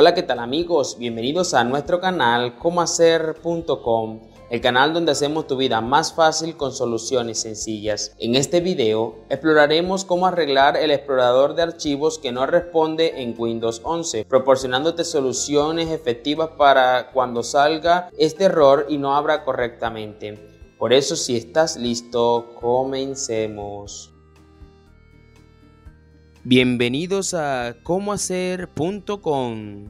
Hola, ¿qué tal amigos? Bienvenidos a nuestro canal comohacer.com, el canal donde hacemos tu vida más fácil con soluciones sencillas. En este video exploraremos cómo arreglar el explorador de archivos que no responde en Windows 11, proporcionándote soluciones efectivas para cuando salga este error y no abra correctamente. Por eso si estás listo, comencemos. Bienvenidos a comohacer.com.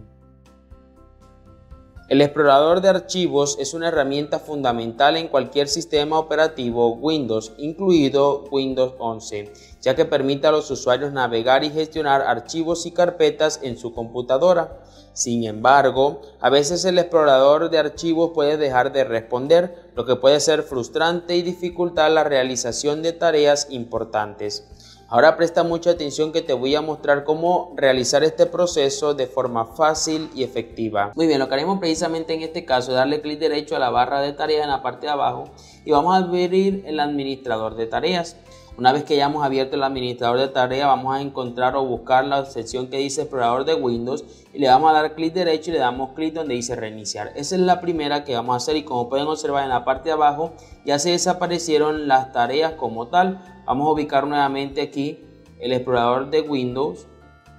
El explorador de archivos es una herramienta fundamental en cualquier sistema operativo Windows, incluido Windows 11, ya que permite a los usuarios navegar y gestionar archivos y carpetas en su computadora. Sin embargo, a veces el explorador de archivos puede dejar de responder, lo que puede ser frustrante y dificultar la realización de tareas importantes. Ahora presta mucha atención que te voy a mostrar cómo realizar este proceso de forma fácil y efectiva. Muy bien, lo que haremos precisamente en este caso es darle clic derecho a la barra de tareas en la parte de abajo y vamos a abrir el administrador de tareas. Una vez que hayamos abierto el administrador de tareas, vamos a encontrar o buscar la sección que dice explorador de Windows y le vamos a dar clic derecho y le damos clic donde dice reiniciar. Esa es la primera que vamos a hacer y como pueden observar en la parte de abajo ya se desaparecieron las tareas como tal Vamos a ubicar nuevamente aquí el explorador de Windows.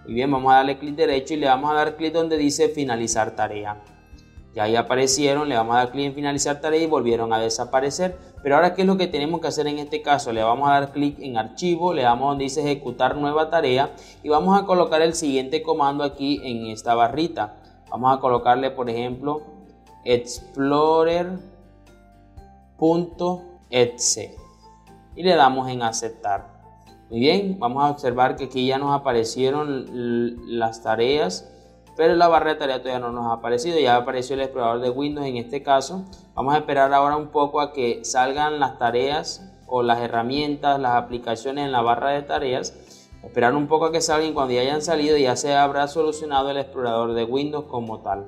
Muy bien, vamos a darle clic derecho y le vamos a dar clic donde dice finalizar tarea. Ya ahí aparecieron, le vamos a dar clic en finalizar tarea y volvieron a desaparecer. Pero ahora, ¿qué es lo que tenemos que hacer en este caso? Le vamos a dar clic en archivo, le damos donde dice ejecutar nueva tarea y vamos a colocar el siguiente comando aquí en esta barrita. Vamos a colocarle, por ejemplo, explorer.exe y le damos en aceptar. Muy bien, vamos a observar que aquí ya nos aparecieron las tareas, pero la barra de tareas todavía no nos ha aparecido, ya apareció el explorador de Windows en este caso. Vamos a esperar ahora un poco a que salgan las tareas o las herramientas, las aplicaciones en la barra de tareas. Esperar un poco a que salgan cuando ya hayan salido ya se habrá solucionado el explorador de Windows como tal.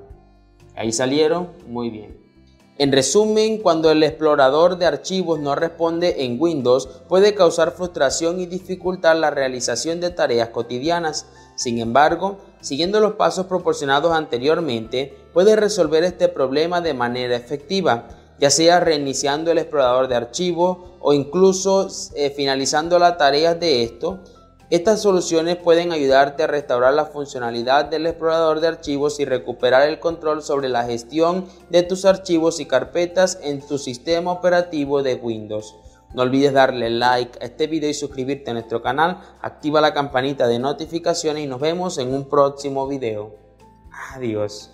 Ahí salieron, muy bien. En resumen, cuando el explorador de archivos no responde en Windows, puede causar frustración y dificultar la realización de tareas cotidianas. Sin embargo, siguiendo los pasos proporcionados anteriormente, puede resolver este problema de manera efectiva, ya sea reiniciando el explorador de archivos o incluso eh, finalizando las tareas de esto estas soluciones pueden ayudarte a restaurar la funcionalidad del explorador de archivos y recuperar el control sobre la gestión de tus archivos y carpetas en tu sistema operativo de Windows. No olvides darle like a este video y suscribirte a nuestro canal, activa la campanita de notificaciones y nos vemos en un próximo video. Adiós.